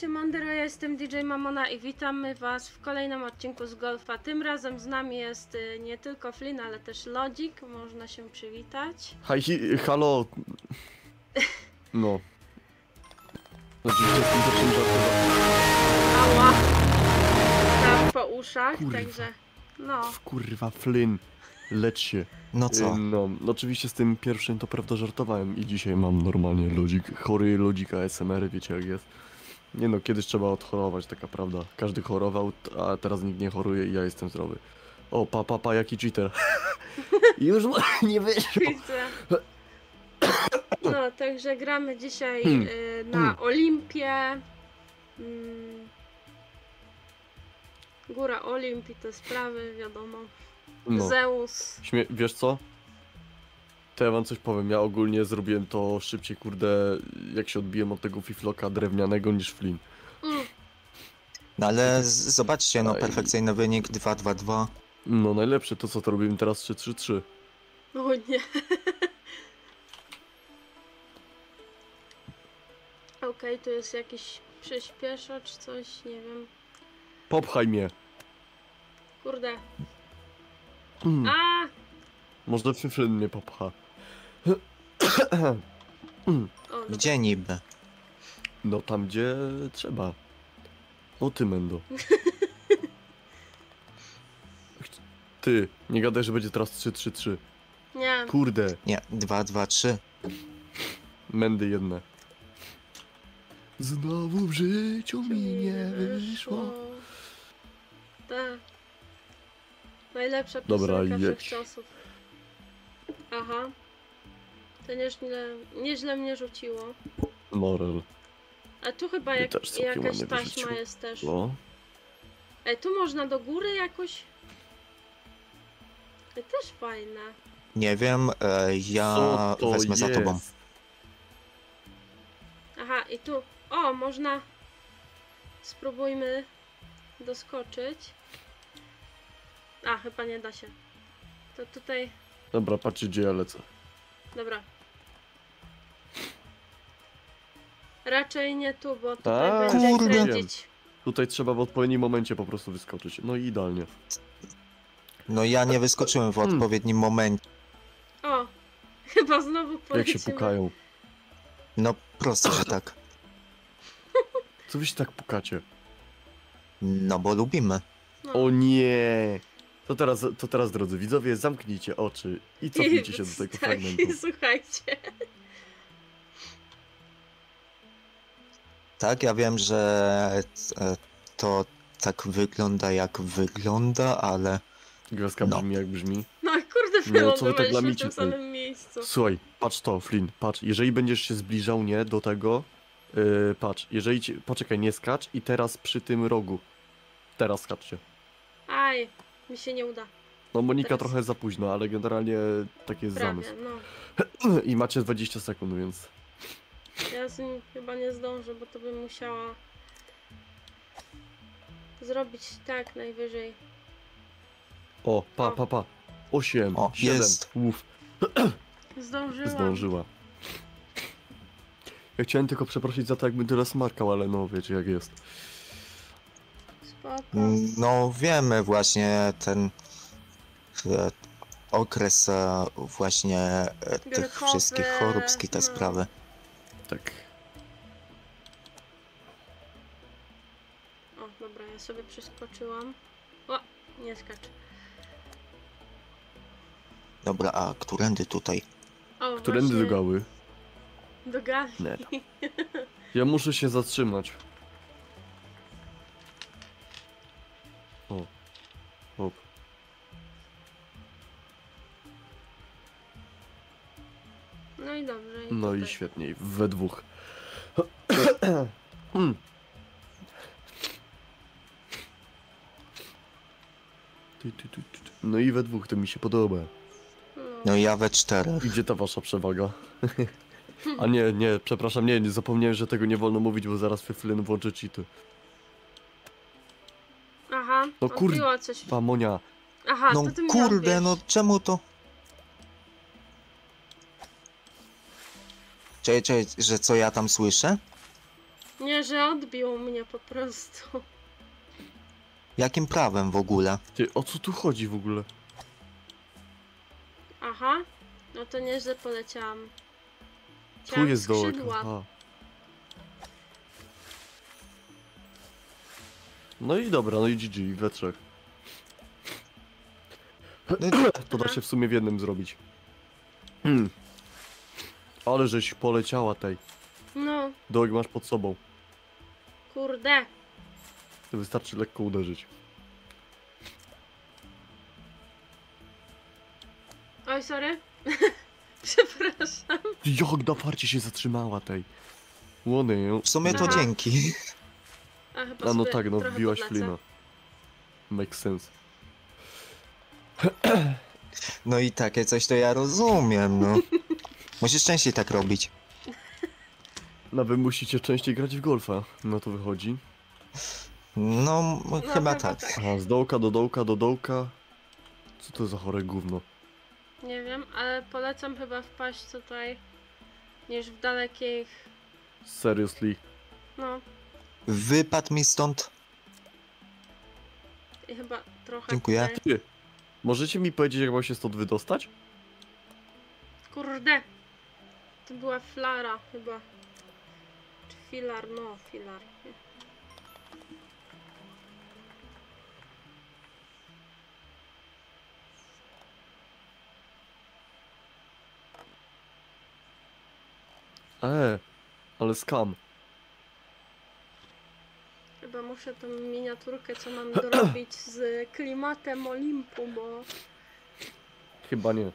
Cześć, Mandero, ja jestem DJ Mamona i witamy Was w kolejnym odcinku z Golfa. Tym razem z nami jest y, nie tylko Flynn, ale też Lodzik. Można się przywitać. Haj, hi, halo. No. Oczywiście z tym pierwszym żartem. Ała! Tak po uszach, Kurwa. także no. Kurwa, Flynn. Lecz się. No co? Y, No, no, oczywiście z tym pierwszym to prawda żartowałem i dzisiaj mam normalnie lodzik, chory lodzika SMR, wiecie jak jest. Nie no, kiedyś trzeba odchorować, taka prawda. Każdy chorował, a teraz nikt nie choruje i ja jestem zdrowy. O, pa, pa, pa, jaki cheater. Już nie wyszło. No, także gramy dzisiaj Hmm. y, na Hmm. Olimpie. Mm. Góra Olimpii, te sprawy, wiadomo. No. Zeus. Śmie wiesz co? To ja wam coś powiem, ja ogólnie zrobiłem to szybciej, kurde, jak się odbiłem od tego fifloka drewnianego niż Flynn. Mm. No ale zobaczcie, no perfekcyjny wynik 2-2-2. No najlepsze to co to robimy teraz 3-3-3. O nie. Okej, tu jest jakiś przyspieszacz, coś, nie wiem. Popchaj mnie. Kurde. Mm. A! Może Flynn mnie popcha. O, dobra. Gdzie niby? No tam gdzie trzeba. O ty Mendo. Ty, nie gadaj, że będzie teraz 3-3-3. Nie. Kurde, Nie, 2-2-3. Mendy jedne. Znowu w życiu mi nie wyszło. Tak. Najlepsza Dobra, piosenka jedź. wszechczasów. Aha. To nieźle, nieźle mnie rzuciło. Morel. A tu chyba jak, też całkiem jakaś ładnie taśma wyrzuciło. jest też. No. Ej, tu można do góry jakoś? Ej, też fajne. Nie wiem, e, ja Co to wezmę za tobą. jest? Aha, i tu. O, można. Spróbujmy doskoczyć. A, chyba nie da się. To tutaj. Dobra, patrzcie gdzie ja lecę. Dobra. Raczej nie tu, bo tutaj A, będzie kurde. kręcić. Tutaj trzeba w odpowiednim momencie po prostu wyskoczyć. No i idealnie. No ja nie wyskoczyłem w Hmm. odpowiednim momencie. O! Chyba znowu Jak się pukają. No prosto, że tak. Co wy się tak pukacie? No bo lubimy. No. O nie! To teraz, to teraz drodzy widzowie, zamknijcie oczy i cofnijcie się do tego tak, fragmentu. słuchajcie. Tak, ja wiem, że e, to tak wygląda jak wygląda, ale Gwiazdka No. brzmi jak brzmi. No i kurde, No, co wy tak wylądowaliśmy w lamicie tym samym miejscu. Słuchaj, patrz to, Flynn, patrz, jeżeli będziesz się zbliżał, nie, do tego, yy, patrz, jeżeli ci, poczekaj, nie skacz i teraz przy tym rogu. Teraz skaczcie. Aj, mi się nie uda. No Monika Teraz. trochę za późno, ale generalnie taki jest Prawie, zamysł. no. I macie 20 sekund, więc... Ja z nim chyba nie zdążę, bo to bym musiała zrobić tak najwyżej. O, pa, pa, pa. 8, O, 7, jest. Uf, Zdążyłam. zdążyła. Ja chciałem tylko przeprosić za to, jakbym tyle smarkał, ale no, wiecie jak jest. Spoko. no wiemy właśnie ten e, okres e, właśnie e, tych wszystkich choróbski, te no. sprawy. Tak. O, dobra, ja sobie przeskoczyłam. O, nie skacz. Dobra, a którędy tutaj? O, Którędy właśnie do gały? Do gali. Ja muszę się zatrzymać. I No i tutaj. świetniej, we dwóch. Ty, ty, ty, ty, ty. No i we dwóch, to mi się podoba. No. I ja we czterech. Gdzie ta wasza przewaga? A nie, nie, przepraszam, nie, nie zapomniałem, że tego nie wolno mówić, bo zaraz Flynn włączy cheaty. Aha, No kur- odbiło coś. Pamonia, Aha, No ty kurde, no czemu to? Czekaj, czekaj, że co ja tam słyszę? Nie, że odbił mnie po prostu. Jakim prawem w ogóle? Ty, o co tu chodzi w ogóle? Aha, no to nieźle poleciałam. Tu Chciałam jest dołek. skrzydła. Aha. No i dobra, no i GG, we trzech. To da się w sumie w jednym zrobić. Hmm. Ale żeś poleciała tej. No, Dołek masz pod sobą. kurde. Wystarczy lekko uderzyć. Oj, sorry. Przepraszam. Jak na parcie się zatrzymała tej. Łony. W sumie to Aha. dzięki. A, chyba A no sobie tak, no trochę wbiłaś podlecę. flina. Makes sense. No i takie coś to ja rozumiem, no. Musisz częściej tak robić. No wy musicie częściej grać w golfa. No to wychodzi. No, No, chyba tak. Aha, z dołka do dołka do dołka. Co to za chore gówno? Nie wiem, ale polecam chyba wpaść tutaj niż w dalekich. Seriously. No Wypadł mi stąd. i chyba trochę. Dziękuję. Tutaj. Ty, możecie mi powiedzieć, jak mam się stąd wydostać? Kurde. To była flara chyba. Czy filar? No, filar. Eee, ale skam. Chyba muszę tą miniaturkę, co mam dorobić z klimatem Olimpu, bo Chyba nie.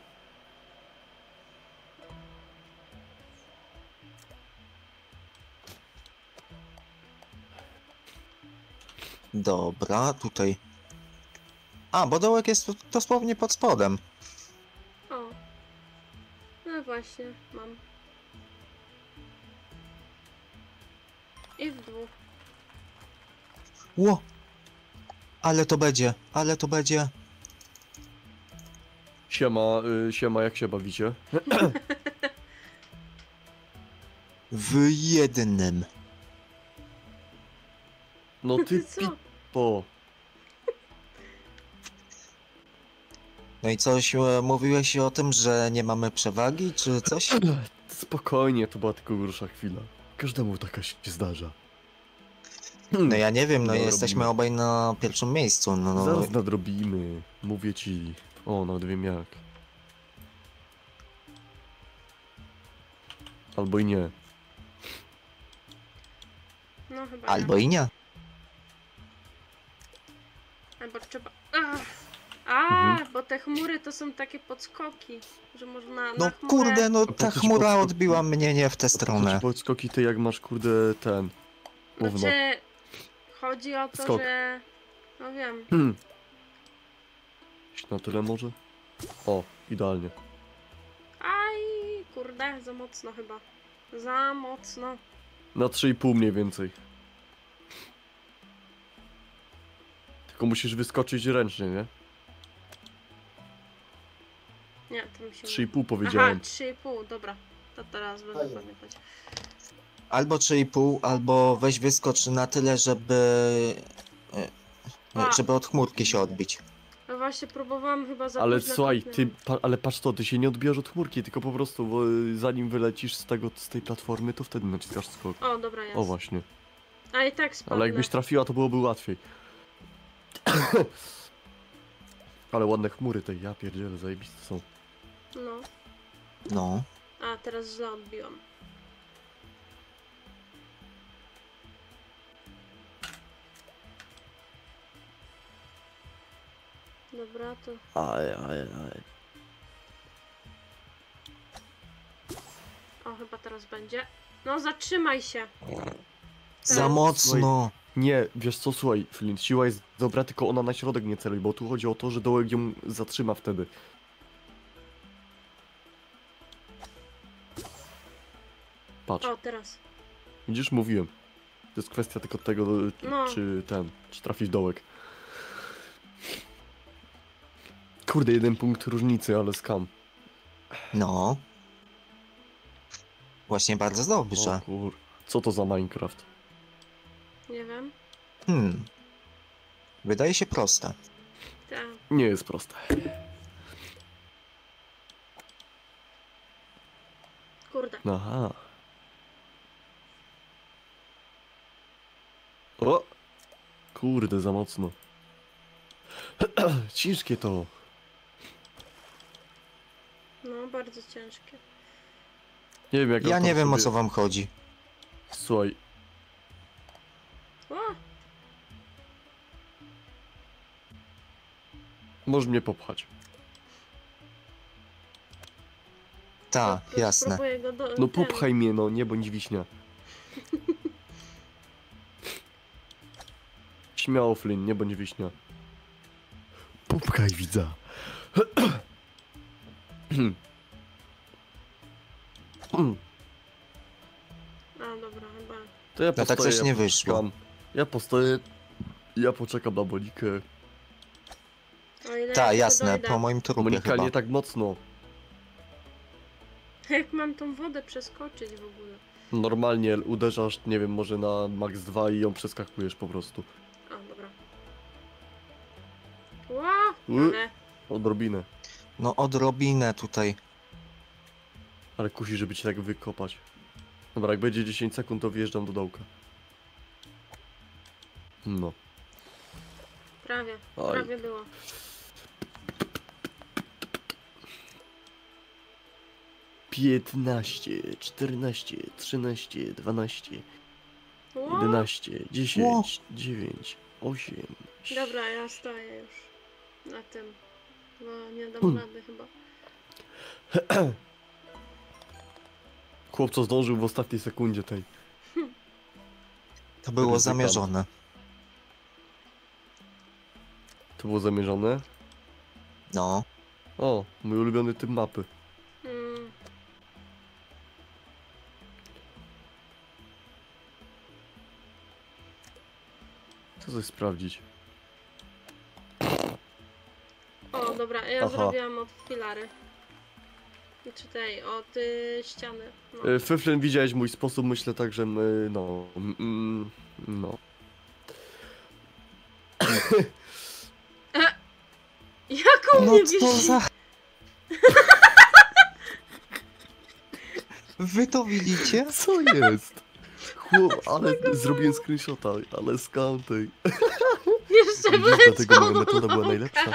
Dobra, tutaj. A, bo dołek jest dosłownie pod spodem. o. No właśnie, mam. I w dół. Ło! Ale to będzie, ale to będzie. Siema, y, siema, jak się bawicie? W jednym. No ty Co? No i coś, e, mówiłeś o tym, że nie mamy przewagi, czy coś? Spokojnie, to była tylko gorsza chwila. Każdemu taka się zdarza. No ja nie wiem, no No, jesteśmy robimy. obaj na pierwszym miejscu, no, no. Zaraz nadrobimy. Mówię ci. O, nawet wiem jak. Albo i nie. No chyba. Albo nie. i nie. Albo trzeba. Ach. A, Mhm. bo te chmury to są takie podskoki, że można. No na chmurę... kurde, no ta chmura podskoki? odbiła mnie nie w tę stronę. podskoki ty jak masz kurde ten. Gówno. Znaczy, chodzi o to, Skok. że. No wiem. Hmm. Na tyle może? O, idealnie. Aj, kurde, za mocno chyba. Za mocno. Na 3,5 mniej więcej. Tylko musisz wyskoczyć ręcznie, nie? Nie, to mi się. 3,5 Aha, powiedziałem. 3,5, dobra. To teraz będę pamiętać. Albo 3,5, albo weź wyskocz na tyle, żeby... e, A. Żeby od chmurki się odbić. No właśnie, próbowałam chyba za Ale późno słuchaj, ty, kliknęłam. pa, ale patrz to, ty się nie odbierz od chmurki, tylko po prostu, bo y, zanim wylecisz z tego, z tej platformy, to wtedy naciskasz skok. O, dobra, jest. O właśnie. A i tak spadnę. Ale jakbyś trafiła, to byłoby łatwiej. Ale ładne chmury tej, ja pierdzielę, zajebiste są. No. No. A, teraz źle odbiłam. Dobra, to... Aj, aj, aj. O, chyba teraz będzie. No, zatrzymaj się! Za Tak. mocno. Nie, wiesz co, słuchaj, Flint, siła jest dobra, tylko ona na środek nie celuj, bo tu chodzi o to, że dołek ją zatrzyma wtedy. Patrz, O, teraz. widzisz, mówiłem. To jest kwestia tylko tego, czy, No. czy ten, czy trafi w dołek. Kurde, jeden punkt różnicy, ale skam. No. Właśnie bardzo O dobrze. kur... Co to za Minecraft? Nie wiem. Hmm. Wydaje się proste. Tak. Nie jest proste. Kurde. Aha. O! Kurde, za mocno. Ciężkie to. No, bardzo ciężkie. Nie wiem jak Ja nie wiem o co wam chodzi. Słuchaj! Możesz mnie popchać. Ta, jasne. Spróbuję go do... No ten- popchaj mnie, no, nie bądź wiśnia. Śmiało, Flynn, nie bądź wiśnia. Popchaj widza. A, dobra, chyba. To ja No tak coś nie wyszło. Ja postoję, ja poczekam na Monikę. O ile Ta, ja jasne, po moim trupie Monika, chyba. nie tak mocno. Jak mam tą wodę przeskoczyć w ogóle? Normalnie uderzasz, nie wiem, może na max 2 i ją przeskakujesz po prostu. A, dobra. Ła! Ale... Odrobinę. No odrobinę tutaj. Ale kusi, żeby cię tak wykopać. Dobra, jak będzie 10 sekund, to wjeżdżam do dołka. No. Prawie, Oj. prawie było. Piętnaście, czternaście, trzynaście, dwanaście, jedenaście, dziesięć, dziewięć, osiem. Dobra, ja stoję już na tym. No, nie dam Hmm. rady chyba. Chłopco zdążył w ostatniej sekundzie tej. To było zamierzone. To było zamierzone. No. O, mój ulubiony typ mapy. Mm, Co coś sprawdzić? O, dobra, ja Aha. zrobiłam od filary. Czy tej, od y, ściany. No. E, Fyflin, widziałeś mój sposób, myślę tak, że my, no, mm, no. Jaką No mnie co wisi? za... Wy to widzicie? Co jest? Chłop, ale zrobiłem screenshota, ale skam tej. Jeszcze Widzisz, dlatego moja metoda była najlepsza.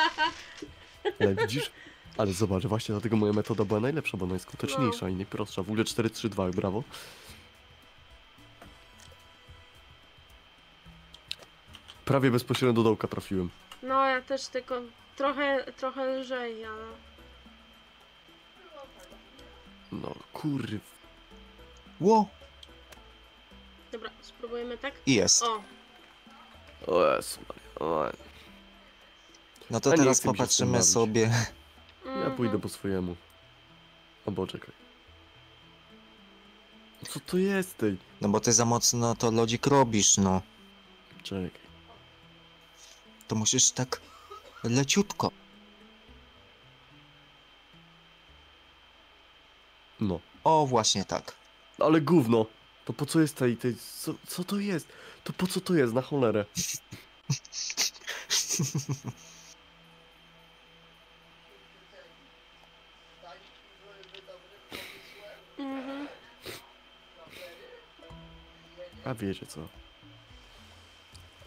Ale widzisz? Ale zobacz, właśnie dlatego moja metoda była najlepsza, bo najskuteczniejsza i najprostsza. W ogóle 4-3-2, brawo. Prawie bezpośrednio do dołka trafiłem. No, ja też tylko trochę, trochę lżej, ale... No, kurw. Ło! Dobra, spróbujemy tak? I jest. O, O Jezu Maria, o, No to A nie teraz chcę mi się z tym popatrzymy bawić. sobie. Ja mhm. pójdę po swojemu. Albo czekaj. Co to jest tej? No bo ty za mocno to lodzik robisz, no. Czekaj. To musisz tak leciutko. No. O, właśnie tak. Ale gówno! To po co jest tej, tej, co, co to jest? To po co to jest, na cholerę? Mhm. A wiecie co?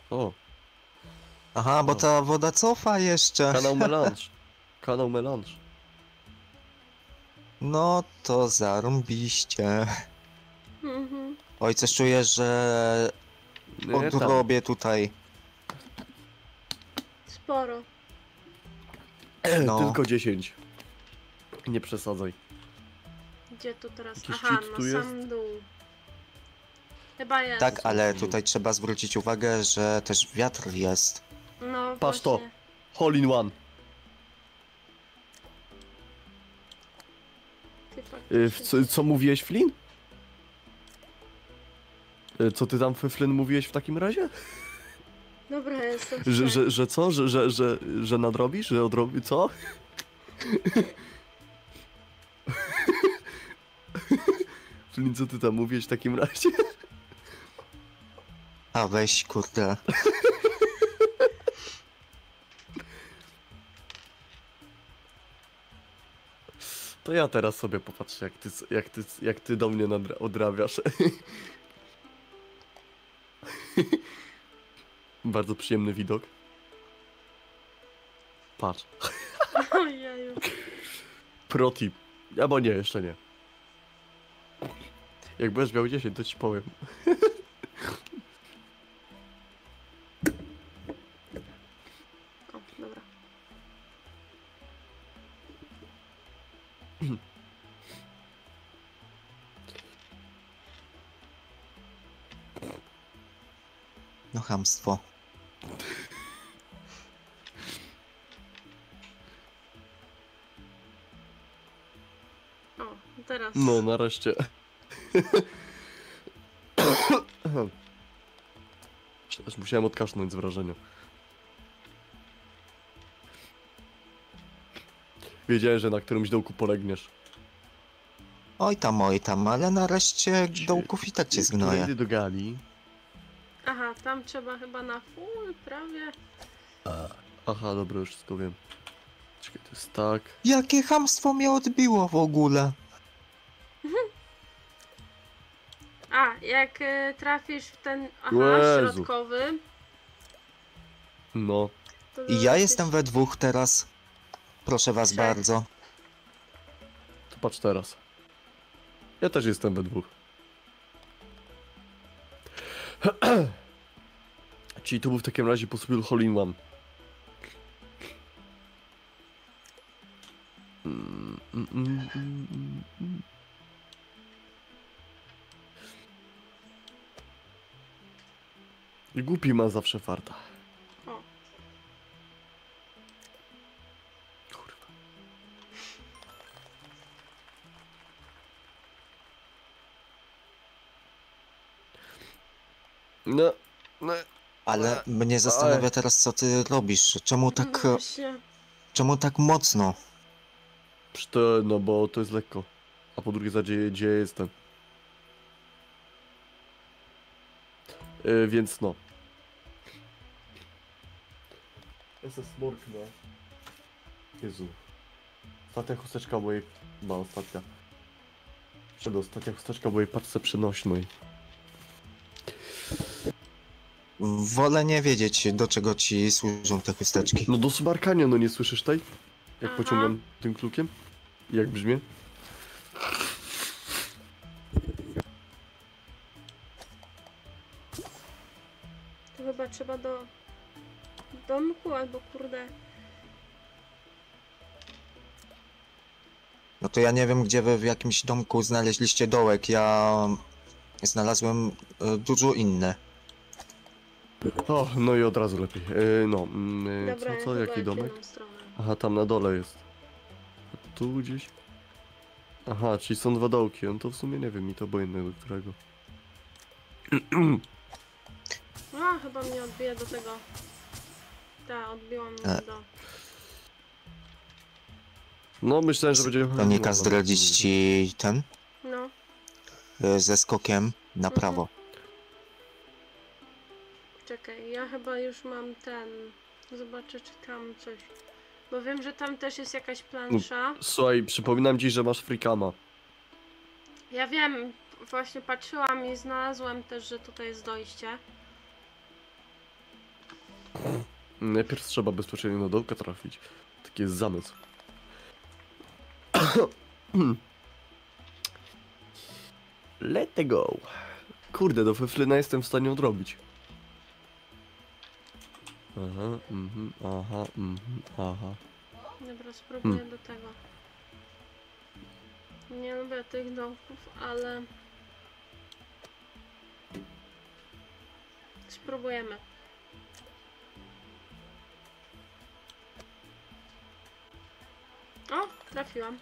O, Aha, bo ta woda cofa jeszcze. kanał Melange. Kanał Melange. No to zarąbiście. Mhm. Oj, coś czuję, że Nie, odrobię tutaj. Sporo. No. Tylko 10. Nie przesadzaj. Gdzie tu teraz? Jakiś Aha, cheat na sam dół. Chyba jest. Tak, ale tu? tutaj trzeba zwrócić uwagę, że też wiatr jest. No, Patrz to. właśnie. Hole in one. Ty Y, faktycznie. w co, co mówiłeś, Flynn? Y, Co ty tam, Flynn, mówiłeś w takim razie? Dobra, ja jestem Że, że, że co? Że, że, że, że nadrobisz? Że odrobi... Co? Flynn, co ty tam mówiłeś w takim razie? A weź kurde. To ja teraz sobie popatrzę, jak ty, jak ty, jak ty do mnie odrabiasz. Bardzo przyjemny widok. Patrz. Ojeju. Protip. Albo nie, jeszcze nie. Jak będziesz miał 10, to ci powiem. No chamstwo. O, teraz. No, nareszcie. Aż musiałem odkasznąć z wrażenia. Wiedziałem, że na którymś dołku polegniesz. Oj tam, oj tam, ale nareszcie dołków i tak cię zgnoję. Idę do gali. Tam trzeba chyba na full prawie. Aha, dobra, już wszystko wiem. Czekaj, to jest tak. Jakie chamstwo mnie odbiło w ogóle? A, jak y, trafisz w ten. Aha, Jezu. środkowy. No. To I ja zobaczysz- jestem we dwóch teraz. Proszę was Trzech. bardzo. To patrz teraz. Ja też jestem we dwóch. Czyli to był w takim razie possible hole in one. Mm, mm, mm, mm, mm, mm. Głupi ma zawsze farta. O. Kurwa. No, no. Ale mnie zastanawia teraz, co ty robisz. Czemu tak, No właśnie. czemu tak mocno? Przy to, no bo to jest lekko. A po drugie zadzie, gdzie jestem. Yy, więc no. SS Morkna. Jezu. Ostatnia chusteczka mojej... Chyba ostatnia. Przedostatnia chusteczka mojej paczce przenośnej. Wolę nie wiedzieć, do czego ci służą te chusteczki. No do smarkania, no nie słyszysz tej? Jak Aha. pociągam tym klukiem? Jak brzmi? To chyba trzeba do domku albo kurde. No to ja nie wiem, gdzie wy w jakimś domku znaleźliście dołek. Ja znalazłem e, dużo inne. O, no i od razu lepiej. Yy, no, mm, yy, Dobra, ja co, co, chyba jaki domek? Aha, tam na dole jest. A tu gdzieś? Aha, czyli są dwa dołki, no to w sumie nie wiem, mi to obojętne do którego. A, chyba mnie odbija do tego. Tak, odbiło mnie E. do. No, myślałem, że będzie... Tonika zdradzić ci ten No, e, ze skokiem na Mhm. prawo. Czekaj, ja chyba już mam ten. Zobaczę, czy tam coś. Bo wiem, że tam też jest jakaś plansza. Słuchaj, przypominam ci, że masz frikama. Ja wiem, właśnie patrzyłam i znalazłam też, że tutaj jest dojście. Najpierw trzeba bezpośrednio na dołka trafić. Taki jest zamysł. Let it go. Kurde, do Feflyna jestem w stanie odrobić. Aha, mhm, aha, mhm, aha. Dobra, spróbuję do tego. Nie lubię tych domków, ale. Spróbujemy. O, trafiłam.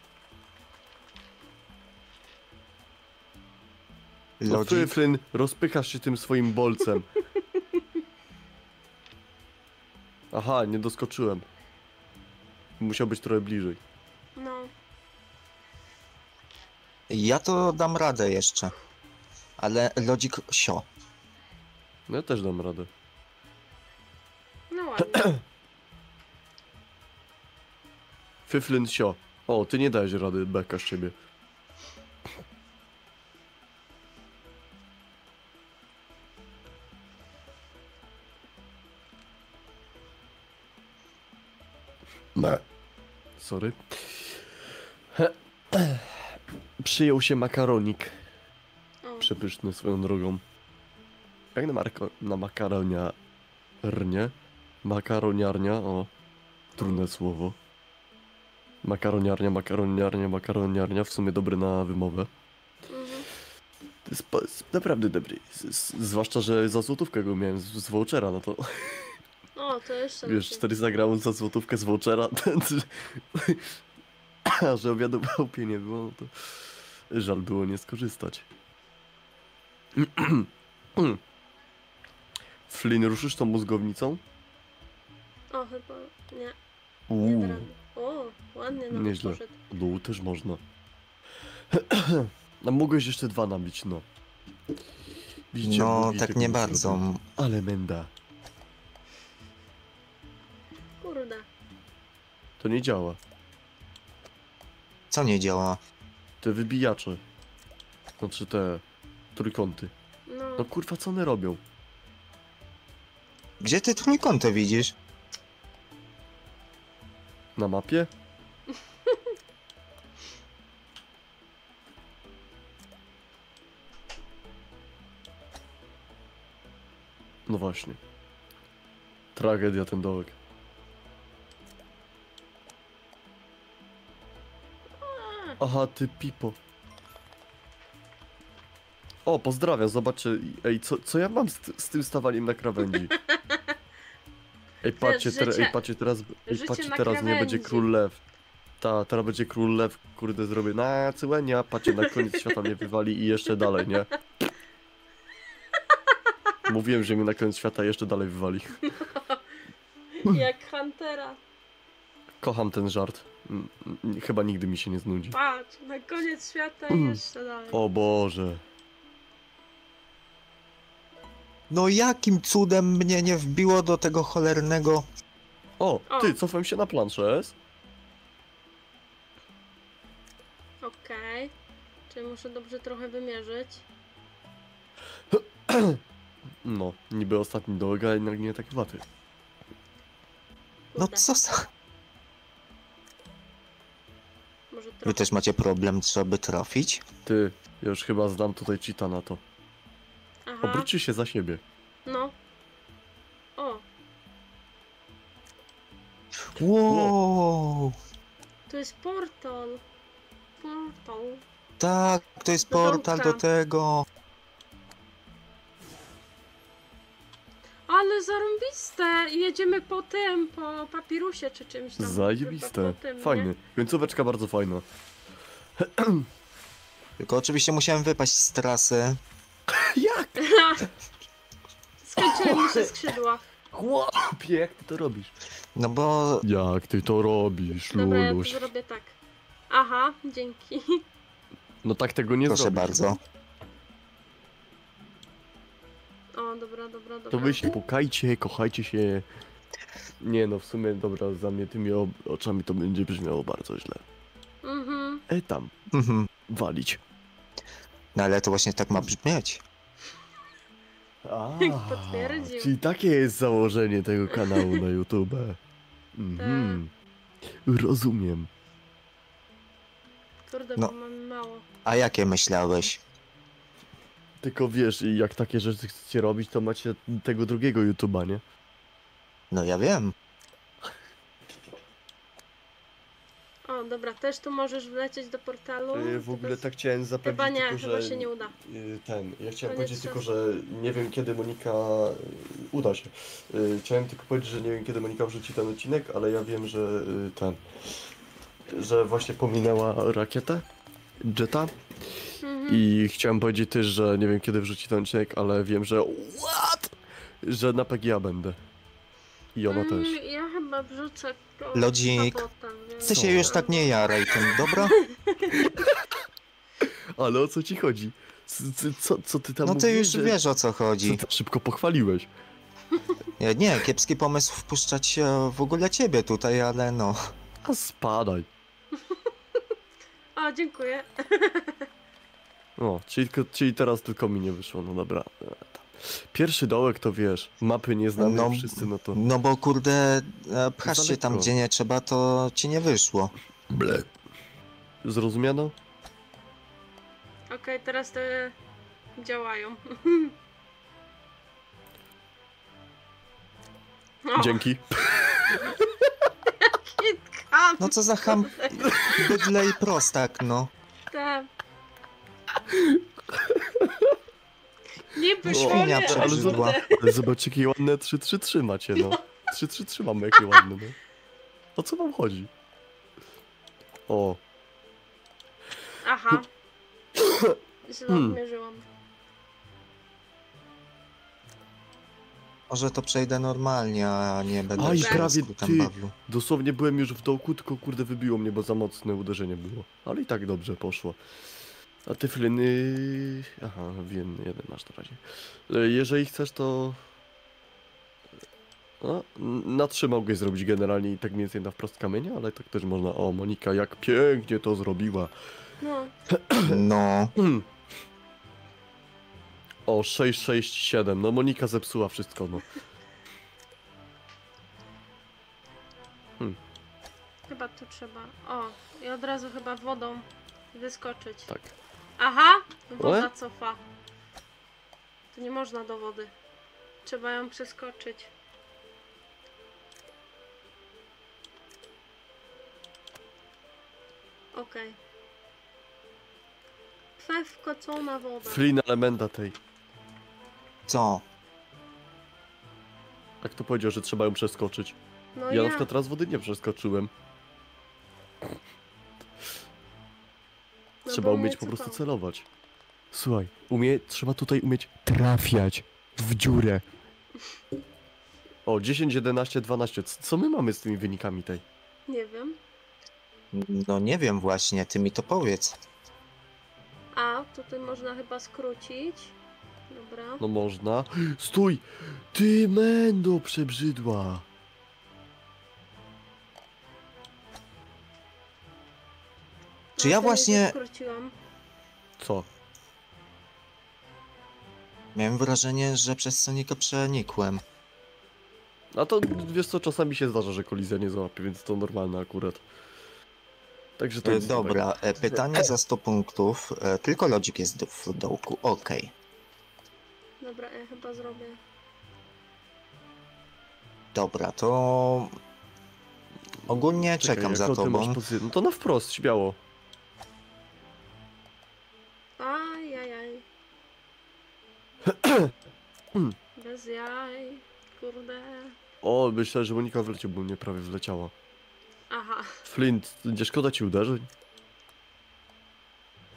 No Lodzik, Feflyn, rozpychasz się tym swoim bolcem. Aha, nie doskoczyłem. Musiał być trochę bliżej. No, ja to dam radę jeszcze. Ale lodzik sio. No ja też dam radę. No ładnie. Fyflyn sio. O, ty nie dałeś rady, beka z ciebie. Ne. Sorry. Przyjął się makaronik. Przepyszny swoją drogą. Jak na, marko, na makaroniarnię? Makaroniarnia, o. Trudne słowo. Makaroniarnia, makaroniarnia, makaroniarnia. W sumie dobry na wymowę. mhm. To jest, naprawdę dobry. Z, z, zwłaszcza, że za złotówkę go miałem z, z vouchera, no to o to jeszcze wiesz, lepiej. 400 gramów za złotówkę z vouchera. A że obiadu w chałupie nie było, no to żal było nie skorzystać. Flynn, ruszysz tą mózgownicą? O, chyba nie. Uuu. O, ładnie nam Nieźle. poszedł. no też można. No mogłeś jeszcze dwa nabić, no. Widzicie, No, tak nie bardzo. Ale menda. To nie działa. Co nie działa? Te wybijacze. Znaczy te trójkąty. No, No kurwa, co one robią? Gdzie ty trójkąty widzisz? Na mapie? No właśnie. Tragedia ten dołek. Aha, ty pipo. O, pozdrawiam, zobaczcie. Ej, co, co ja mam z, z tym stawaniem na krawędzi? Ej, patrzcie, ej, patrzcie teraz, ej, patrzcie teraz nie będzie król lew. Ta, teraz będzie król lew, kurde, zrobię na cyłenia, patrzcie, na koniec świata mnie wywali i jeszcze dalej, nie? Mówiłem, że mnie na koniec świata jeszcze dalej wywali. jak Huntera. Kocham ten żart. Chyba nigdy mi się nie znudzi. Patrz, na koniec świata i Mm. jeszcze dalej. O Boże. No jakim cudem mnie nie wbiło do tego cholernego... O, O. ty, cofam się na planszę. Okej. Czyli muszę dobrze trochę wymierzyć. No, niby ostatni dołek, ale jednak nie taki waty. No co za... Może Wy trochę. też macie problem, żeby trafić? Ty, ja już chyba znam tutaj cheata na to. Aha. Obróćcie się za siebie. No. O, Wow! to jest portal. Portal. Tak, to jest Do portal do tego. Ale zarąbiste! Jedziemy po tym, po papirusie czy czymś tam. Zajebiste. po tym, nie? Fajny. Końcóweczka bardzo fajna. Tylko oczywiście musiałem wypaść z trasy. Jak? Skończyły mi się skrzydła. Chłopie, jak ty to robisz? No bo Jak ty to robisz, Dobra, ja to Luluś? zrobię tak. Aha, dzięki. No tak tego nie proszę zrobisz. bardzo. O, dobra, dobra, dobra. To wy się pukajcie, kochajcie się. Nie no, w sumie dobra, za mnie tymi oczami to będzie brzmiało bardzo źle. Mhm. E tam, Mhm. walić. No ale to właśnie tak ma brzmieć. A, Potwierdził. Czyli takie jest założenie tego kanału na YouTube. Mhm. Rozumiem. Kurde, No. bo mamy mało. A jakie myślałeś? Tylko wiesz, i jak takie rzeczy chcecie robić, to macie tego drugiego YouTube'a, nie? No ja wiem. O, dobra, też tu możesz wlecieć do portalu. E, W ogóle Tylko- tak chciałem zapewnić, Chyba nie, tylko, chyba że się nie uda. y, ten, ja chciałem Koniec powiedzieć tylko, czasu. że nie wiem kiedy Monika y, uda się. Y, Chciałem tylko powiedzieć, że nie wiem kiedy Monika wrzuci ten odcinek, ale ja wiem, że y, ten, że właśnie pominęła rakietę, Jetta Mhm. I chciałem powiedzieć też, że nie wiem kiedy wrzuci ten odcinek, ale wiem, że what? Że na PGA będę. I ona Mm, też. Ja chyba wrzucę to Lodzik. na potem, więc- Ty się już tak nie jaraj tym, dobra? Ale o co ci chodzi? Co, co ty tam No ty mówiłeś, już że- wiesz o co Co chodzi. ty szybko pochwaliłeś. Nie, nie, kiepski pomysł wpuszczać e, w ogóle ciebie tutaj, ale no. A spadaj. O, dziękuję. O, czyli, czyli teraz tylko mi nie wyszło, no dobra. Pierwszy dołek to wiesz, mapy nie znamy No, wszyscy, no to... No bo kurde, e, pchasz się tam gdzie nie trzeba, to ci nie wyszło. Ble. Zrozumiano? Okej, teraz te działają. Dzięki. No co za ham... bydle i prostak, no. te. Niby O, Świnia ale- przebrzydła. Ale zobaczcie, jakie ładne 3-3-3 macie, no. 3-3-3 mamy, jakie ładne, no. O co wam chodzi? O, Aha. Źle Hmm. odmierzyłam. Może to przejdę normalnie, a nie będę Aj, prawie ty. bawił. dosłownie byłem już w dołku, tylko kurde wybiło mnie, bo za mocne uderzenie było. Ale i tak dobrze poszło. A ty flyny... Aha, wiem, jeden masz na razie. E, Jeżeli chcesz, to... No, na trzy mogłeś zrobić generalnie i tak mniej więcej na wprost kamienia, ale tak też można. O, Monika, jak pięknie to zrobiła. No, No, Hmm. O, 6, 6, 7. No Monika zepsuła wszystko, no. chyba tu trzeba. O, i od razu chyba wodą wyskoczyć. Tak. Aha! Woda Łe? cofa. To nie można do wody. Trzeba ją przeskoczyć. Okej. Okay. Wkocona woda. Flynn elementa tej. co? Jak to powiedział, że trzeba ją przeskoczyć. No ja ja. na przykład teraz wody nie przeskoczyłem. Trzeba umieć po prostu celować. Słuchaj, umie, trzeba tutaj umieć trafiać w dziurę. O, 10, 11, 12. C- Co my mamy z tymi wynikami tej? Nie wiem. No nie wiem właśnie, ty mi to powiedz. A, tutaj można chyba skrócić. Dobra. No można. Stój! Ty mendo przebrzydła! Czy ja właśnie-. Co? Miałem wrażenie, że przez Sonika przenikłem. A to wiesz co, czasami się zdarza, że kolizja nie załapie, więc to normalne akurat. Także to E, jest Dobra, e, pytanie za 100 punktów. E, Tylko lodzik jest w dołku, okej. Dobra, ja chyba zrobię. Dobra, to... Ogólnie Czekaj, czekam za tobą. pozycję? No to na wprost, śmiało. Kurde. O, myślę, że Monika wleciał, bo mnie prawie wleciała. Aha. Flint, nie szkoda ci uderzeń?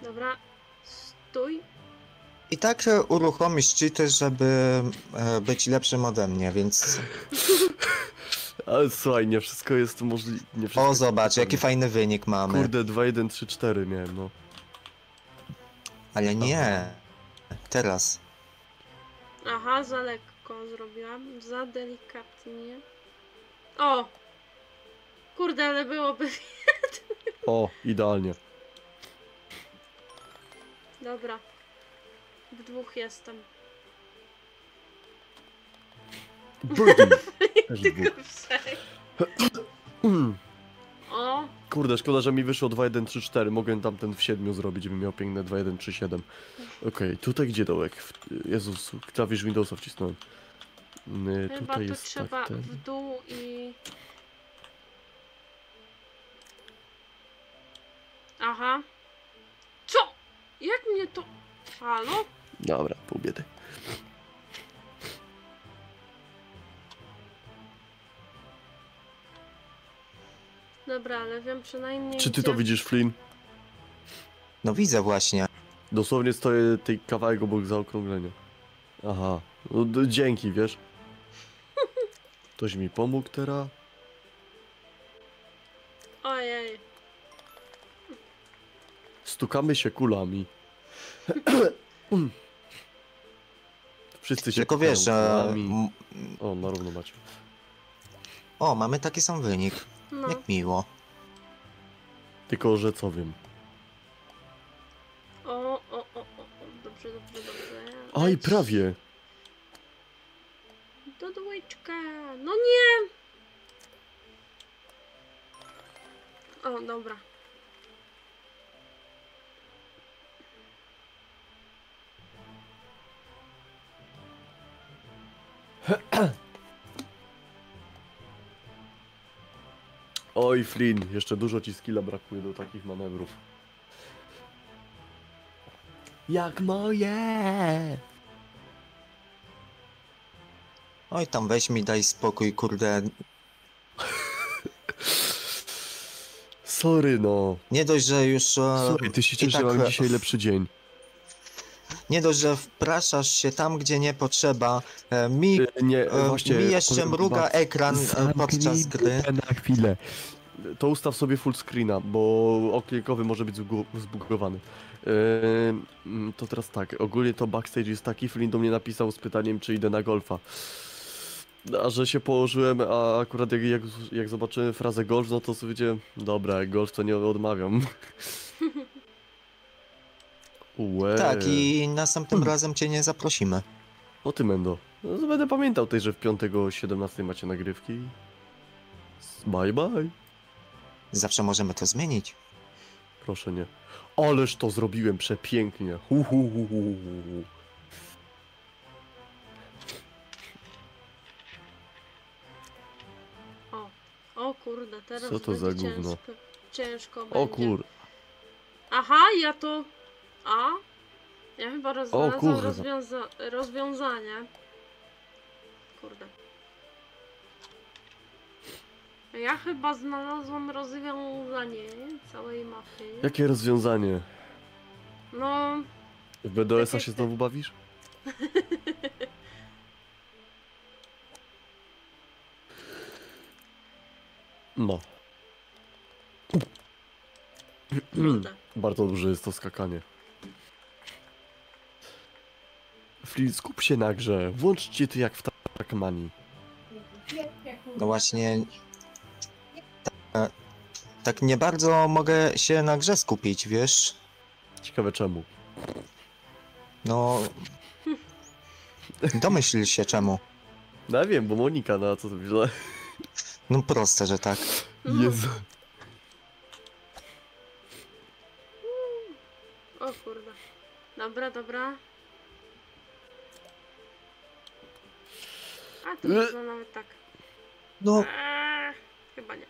Dobra. Stój. I tak uruchomisz cheaty, żeby e, być lepszym ode mnie, więc... Ale słuchaj, nie wszystko jest możliwe. O, zobacz, jaki fajny wynik mamy. Kurde, 2, 1, 3, 4 miałem, no. Ale nie. Teraz. Aha, za lekko zrobiłam. Za delikatnie. O! Kurde, ale byłoby. O, idealnie. Dobra. W dwóch jestem. Birdie. Też Tylko dwóch. w trzech. Mm. O! Kurde, szkoda, że mi wyszło 2, 1, 3, 4. Mogłem tamten w 7 zrobić, bym miał piękne 2, 1, 3, 7. Okej, tutaj gdzie dołek? Jezus, klawisz Windowsa wcisnąłem. Yy, Chyba tutaj tu jest trzeba tak ten. w dół i. Aha. Co? Jak mnie to. Halo? Dobra, pół biedy. Dobra, ale wiem przynajmniej. Czy ty gdzie... to widzisz, Flynn? No widzę właśnie. Dosłownie stoję tej kawałek obok zaokrąglenia. Aha, no, d- dzięki, wiesz. Ktoś mi pomógł teraz? Ojej. Stukamy się kulami. Wszyscy się Tylko wiesz, nami. m- O, na równo macie. O, mamy taki sam wynik. No, Jak miło. Tylko, że co wiem. o, o, o, o, dobrze, dobrze, dobrze. Aj, prawie. Do dwójczka, no nie! O, dobra. Oj, Flynn, jeszcze dużo ci skilla brakuje do takich manewrów. Jak moje! Oj, tam weź mi daj spokój, kurde. Sorry, no. Nie dość, że już... e, Sorry, ty się i cieszę, tak, mam e, dzisiaj lepszy dzień. Nie dość, że wpraszasz się tam, gdzie nie potrzeba. E, mi, Y, Nie, e, właśnie... mi jeszcze mruga Max, ekran e, podczas gry. na chwilę. To ustaw sobie full screena, bo okienkowy może być zbugowany. Yy, mm, to teraz tak, ogólnie to backstage jest taki, Flynn do mnie napisał z pytaniem, czy idę na golfa. A że się położyłem, a akurat jak, jak, jak zobaczyłem frazę golf, no to sobie wiedziałem, dobra, jak golf to nie odmawiam. Łe. Tak, i następnym Hmm. razem cię nie zaprosimy. O ty Mendo. No, będę pamiętał tej, że w piątek o 17 macie nagrywki. Bye bye. Zawsze możemy to zmienić. Proszę nie. Ależ to zrobiłem przepięknie. Hu, hu, hu, hu, hu, hu. O, o kurde, teraz Co to za będzie gówno? ciężko, ciężko O będzie. kur... Aha, ja to... A? Ja chyba kurwa. rozwiąza... rozwiązanie. Kurde. Ja chyba znalazłam rozwiązanie całej mapy. Jakie rozwiązanie? No, W BDS-a się znowu bawisz? No. Bardzo duże jest to skakanie. Flynn, skup się na grze. Włączcie ty jak w Trackmanii. No właśnie. Ta, tak nie bardzo mogę się na grze skupić, wiesz? Ciekawe czemu. No. Domyśl się czemu. No ja wiem, bo Monika na co to źle. No proste, że tak. No. Jezu. O kurde. Dobra, dobra. A to chyba nawet tak. No, Eee, chyba nie.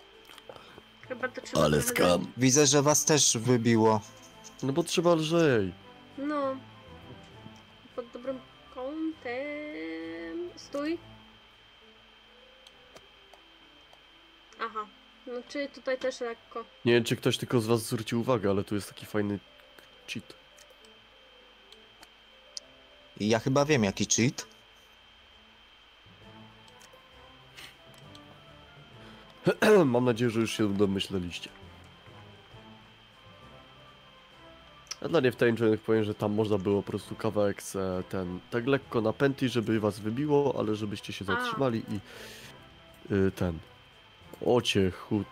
Chyba to trzeba Ale trochę skam. widzę, że was też wybiło. No bo trzeba lżej. No. Pod dobrym kątem. Stój. Aha. No czyli tutaj też lekko. Nie wiem, czy ktoś tylko z was zwrócił uwagę, ale tu jest taki fajny cheat. I ja chyba wiem jaki cheat. Mam nadzieję, że już się domyśleliście. A dla niewtajemniczonych powiem, że tam można było po prostu kawałek se ten, tak lekko napętlić, żeby was wybiło, ale żebyście się zatrzymali i y, ten, ociechu,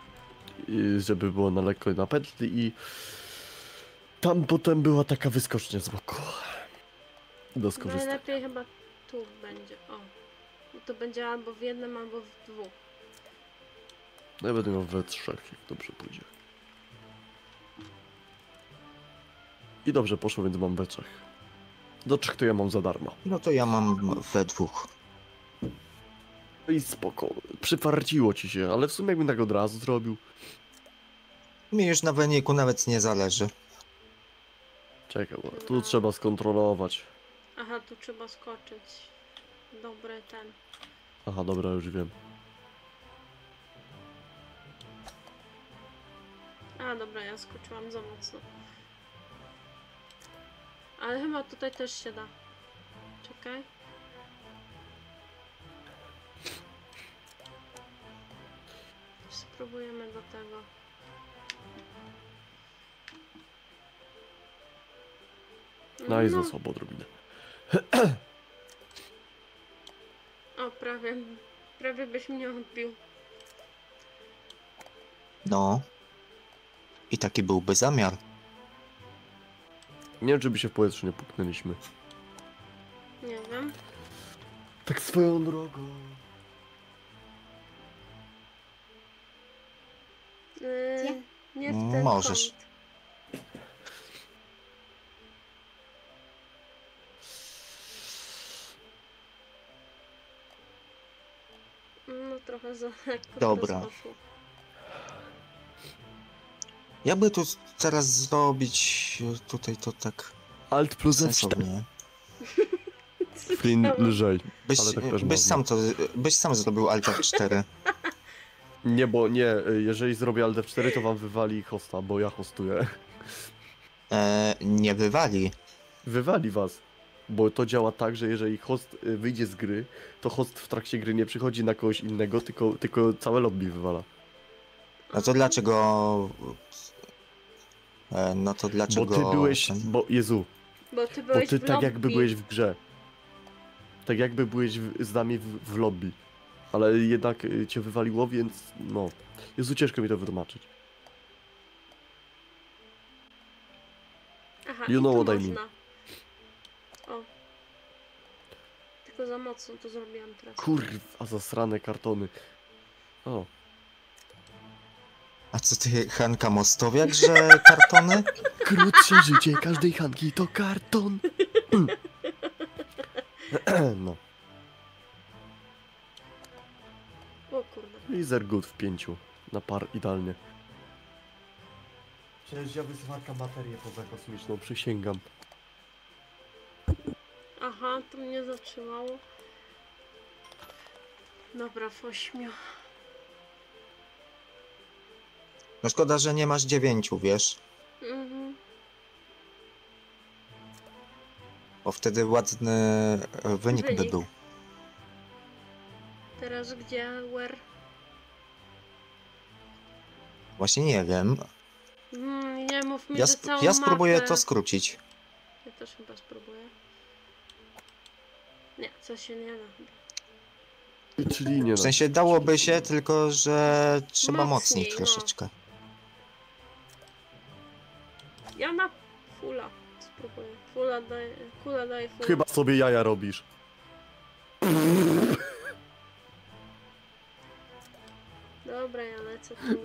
y, żeby było na lekko na pętli i tam potem była taka wyskocznia z boku. Do skorzystania. Najlepiej chyba tu będzie. O. To będzie albo w jednym, albo w dwóch. No ja będę miał we trzech, jak dobrze pójdzie. I dobrze poszło, więc mam we trzech. Do trzech to ja mam za darmo. No to ja mam we dwóch. No i spoko. Przyfarciło ci się, ale w sumie jakbym tak od razu zrobił. Mi już na wyniku nawet nie zależy. Czekaj, bo tu trzeba skontrolować. Aha, tu trzeba skoczyć. Dobry ten. Aha, dobra, już wiem. A dobra, ja skoczyłam za mocno. Ale chyba tutaj też się da. Czekaj. Spróbujemy do tego. No i za sobą odrobinę. O, prawie, prawie byś mnie odbił. No. I taki byłby zamiar. Nie wiem, czy by się w powietrzu nie puknęliśmy. Nie wiem. Tak swoją drogą. Yy, nie w ten Możesz. kąt. No trochę za Dobra. to poszło. Jakby tu teraz zrobić e, tutaj to tak Alt plus F4. sensownie. Flynn lżej. Byś, Ale tak też byś, sam to, byś sam zrobił Alt F4. Nie, bo nie, jeżeli zrobię Alt F4, to wam wywali hosta, bo ja hostuję. E, nie wywali. Wywali was. Bo to działa tak, że jeżeli host y, wyjdzie z gry, to host w trakcie gry nie przychodzi na kogoś innego, tylko, tylko całe lobby wywala. No to dlaczego... E, no to dlaczego... Bo ty byłeś, bo Jezu, Bo ty bo byłeś ty w tak jakby byłeś w grze. Tak jakby byłeś w, z nami w, w lobby. Ale jednak y, cię wywaliło, więc no. Jezu, ciężko mi to wytłumaczyć. Aha, You know what I można. O. Tylko za mocno to zrobiłam teraz. Kurwa, zasrane kartony. O, A co ty, Hanka Mostowiak, że kartony? krótsze życie każdej Hanki to karton. no. O kurde. Laser good w pięciu. Na par idealnie. Przecież ja wysyłaka baterię pozakosmiczną, przysięgam. Aha, to mnie zatrzymało. Dobra, w ośmiu. No szkoda, że nie masz dziewięciu, wiesz? Mhm. Bo wtedy ładny e, wynik, by Wynik. był. Teraz gdzie? Where? Właśnie nie wiem. Mm, nie mów mi, Ja, że sp- całą ja spróbuję mapę. to skrócić. Ja też chyba spróbuję. Nie, co się nie da. Czyli nie W sensie dałoby się, tylko że trzeba Mocniej, mocniej no. troszeczkę. Ja na fulla spróbuję. Fulla daje, kula daje fulla. Chyba sobie jaja robisz. Dobra, ja lecę tu.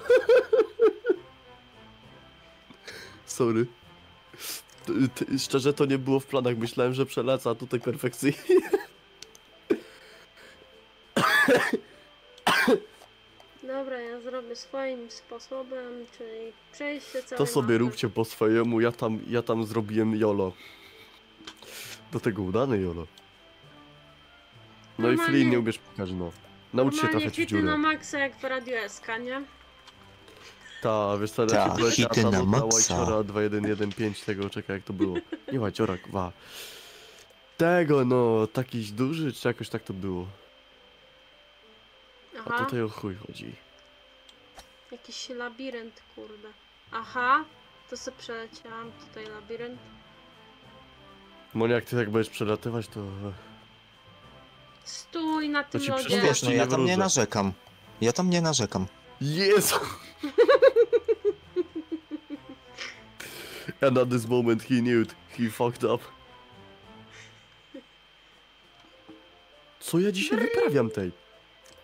Sorry. Szczerze to nie było w planach, myślałem, że przelecę, a tutaj perfekcyjnie. Swoim sposobem, czyli przejście całej To sobie mapy. róbcie po swojemu, ja tam, ja tam zrobiłem jolo. Do tego udane jolo. No i Normalnie- Flynn nie umiesz pikać, no. Naucz się trafiać w dziurę. na maksa jak w Radio SK, nie? Ta, wiesz co, Ta, hity na maksa. Łajciora 2115 tego, czekaj jak to było. Nie Łajciora, kwa. Tego, no, takiś duży, czy jakoś tak to było. A Aha, tutaj o chuj chodzi. Jakiś labirynt, kurde. Aha, to sobie przeleciałam tutaj labirynt. Monia, jak ty tak będziesz przelatywać, to... Stój na tym ci lodzie. No wiesz, no ja tam nie narzekam. Ja tam nie narzekam. Jezu! And at this moment he knew it. He fucked up. Co ja dzisiaj wyprawiam tej?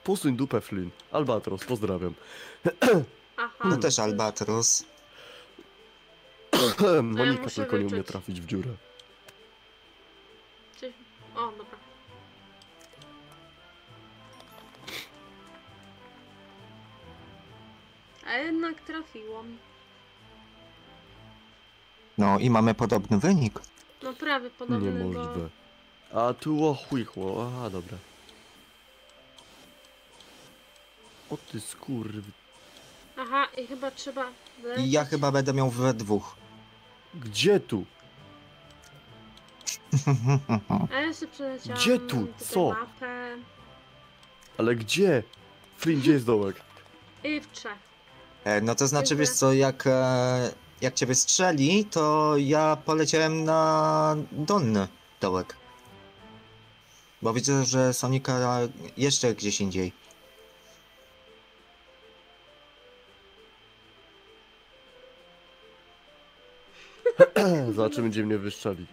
Posuń dupę, Flynn. Albatros, pozdrawiam. Aha. No też Albatros. Monika muszę tylko nie umie trafić w dziurę. O, dobra. A jednak trafiłam. No i mamy podobny wynik. No prawie podobny, bo... Niemożliwe. A tu o chuj chło. Aha, dobra. O ty skurw... Aha, i chyba trzeba... I ja chyba będę miał we dwóch. Gdzie tu? A ja sobie przeleciałam Gdzie tu? tutaj Co? mapę. Ale gdzie? Flynn, gdzie jest dołek? I w trzech. E, No to znaczy, wiesz co, jak, e, jak cię wystrzeli, to ja poleciałem na dolny dołek. Bo widzę, że Sonika jeszcze gdzieś indziej. Zobaczymy, gdzie mnie wystrzeli.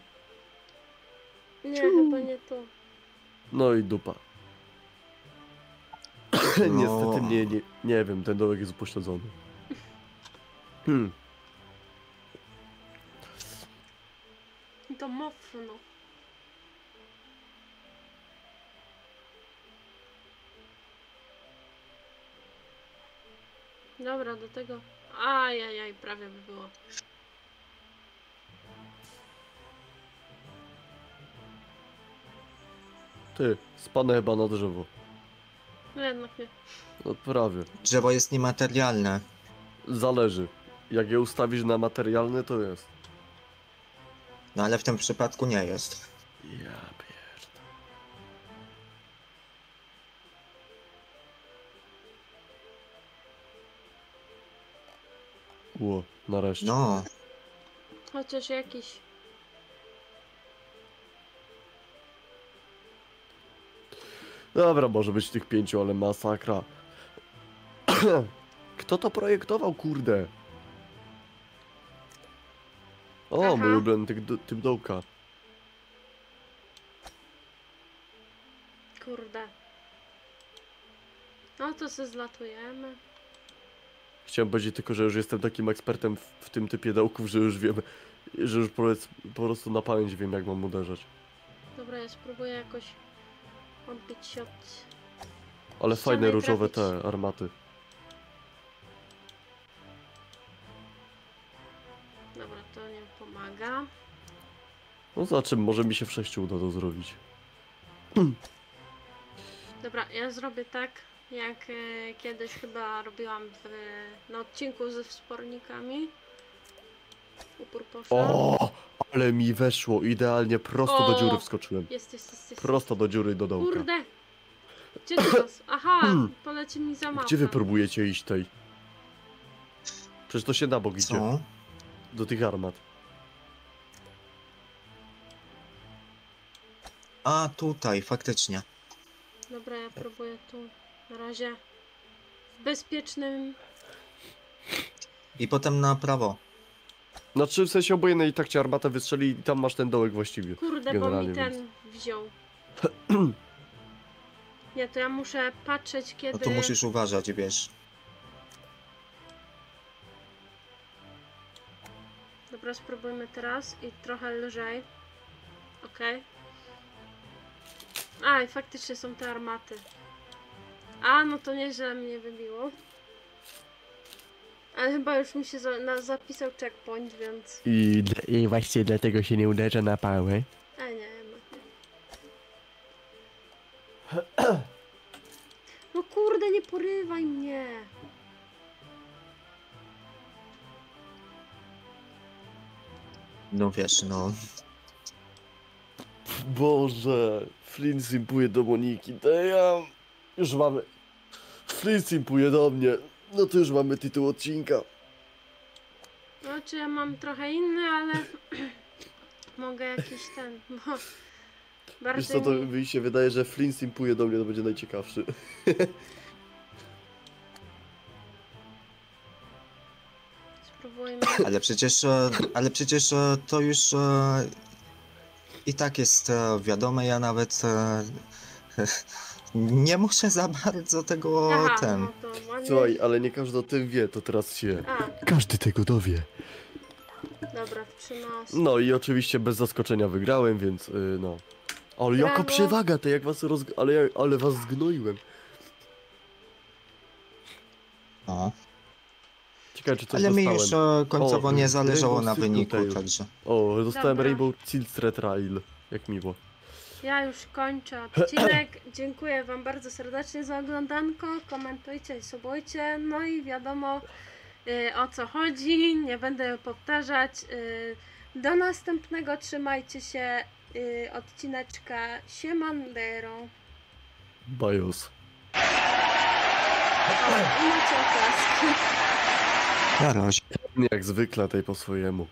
Nie, chyba nie tu. No i dupa. Niestety nie, nie, nie wiem, ten dołek jest upośledzony. Hmm. To mocno. Dobra, do tego. Ajajaj, prawie by było. Ty, spanę chyba na drzewo. No jednak nie. No prawie. Drzewo jest niematerialne. Zależy. Jak je ustawisz na materialny, to jest. No ale w tym przypadku nie jest. Ja pierd... Ło, nareszcie. No, Chociaż jakiś. Dobra, może być tych pięciu, ale masakra. Kto to projektował, kurde? O, Aha. mój ulubiony typ, typ dołka. Kurde. No to se zlatujemy. Chciałem powiedzieć tylko, że już jestem takim ekspertem w, w tym typie dołków, że już wiem, że już powiedz, po prostu na pamięć wiem, jak mam uderzać. Dobra, ja spróbuję jakoś odbić się od... Ale fajne różowe trafić. te armaty. Dobra, to nie pomaga. No zobaczymy, może mi się w sześciu uda to zrobić. Dobra, ja zrobię tak, jak e, kiedyś chyba robiłam w, na odcinku ze wspornikami. Upór poszedł. O, ale mi weszło idealnie, prosto do O! dziury wskoczyłem. Jest, jest, jest, jest. Prosto do dziury do dołka. Kurde! Gdzie to jest? Aha, Hmm. poleci mi za mapę. Gdzie wy próbujecie iść tej? Przecież to się na bok idzie. co? Do tych armat. A tutaj, faktycznie. Dobra, ja próbuję tu. Na razie. W bezpiecznym... I potem na prawo. Znaczy w sensie obojętnie i tak cię armata wystrzeli i tam masz ten dołek właściwie. Kurde, bo mi ten więc. wziął. Nie, to ja muszę patrzeć No kiedy... tu musisz uważać, wiesz. Dobra, spróbujmy teraz i trochę lżej. Okej. A, i faktycznie są te armaty. A, no to nieźle mnie wybiło. Ale chyba już mi się za, na, zapisał checkpoint, więc... I, I właśnie dlatego się nie uderza na pałę. A nie, nie. No kurde, nie porywaj mnie! No wiesz, no. Boże, Flynn simpuje do Moniki, damn. Już mamy... Flynn simpuje do mnie. No to już mamy tytuł odcinka. No, czy ja mam trochę inny, ale... Mogę jakiś ten, bo... Wiesz Bardzo co, to mi... się wydaje, że Flynn simpuje do mnie, to będzie najciekawszy. Spróbujmy... Ale przecież, e, ale przecież e, to już e, i tak jest wiadome, ja nawet nie muszę za bardzo tego Aha, ten. no to ładnie. Słuchaj, ale nie każdy o tym wie, to teraz się... A, Każdy tego dowie. dobra, 13. No i oczywiście bez zaskoczenia wygrałem, więc y, no. Ale jaka Brawo. przewaga, to jak was roz... ale, ja- ale was zgnoiłem. O. Ciekawe czy coś Ale mi dostałem. już e, końcowo O, nie zależało Rainbow na wyniku, także. O, dostałem Dobra. Rainbow Red Trail. Jak miło. Ja już kończę odcinek. Dziękuję Wam bardzo serdecznie za oglądanko. Komentujcie i subujcie. No i wiadomo y, o co chodzi. Nie będę powtarzać. Y, do następnego. Trzymajcie się. Y, odcineczka Siemandero. Bios. O, i macie oklaski. Na razie. Jak zwykle tej po swojemu.